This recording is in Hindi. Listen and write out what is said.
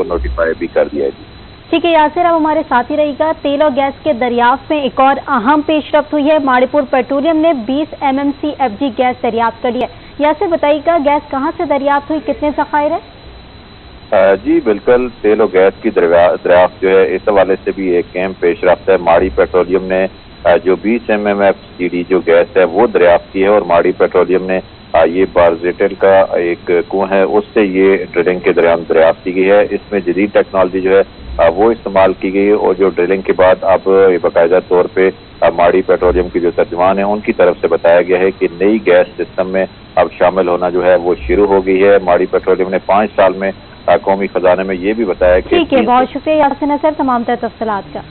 को नोटिफाई भी कर दिया जी। ठीक है यासिर अब हमारे साथ ही रहेगा तेल और गैस के दरियाफ्त में एक और अहम पेशरफ हुई है। माड़ीपुर पेट्रोलियम ने 20 एमएमसी एफजी गैस दरियाफ्त कर लिया यासिर बताइएगा गैस कहाँ से दरियाफ्त हुई? कितने जखायर है? जी बिल्कुल। तेल और गैस की दरियाफ्त जो है इस हवाले से भी एक अहम पेशरफ है। माड़ी पेट्रोलियम ने जो बीस M M F C D जो गैस है वो दरियाफ्त की है और माड़ी पेट्रोलियम ने ये बारजेटल का एक कुआँ है उससे ये ड्रिलिंग के दौरान दरियाफ्त की गई है। इसमें जदीद टेक्नोलॉजी जो है वो इस्तेमाल की गई और जो ड्रिलिंग के बाद अब बाकायदा तौर पर माड़ी पेट्रोलियम की जो तर्जमान है उनकी तरफ़ से बताया गया है कि नई गैस सिस्टम में अब शामिल होना जो है वो शुरू हो गई है। माड़ी पेट्रोलियम ने पाँच साल में कौमी खजाने में ये भी बताया कि ठीक है बहुत शुक्रिया यासिन तमाम तर तफसलात का।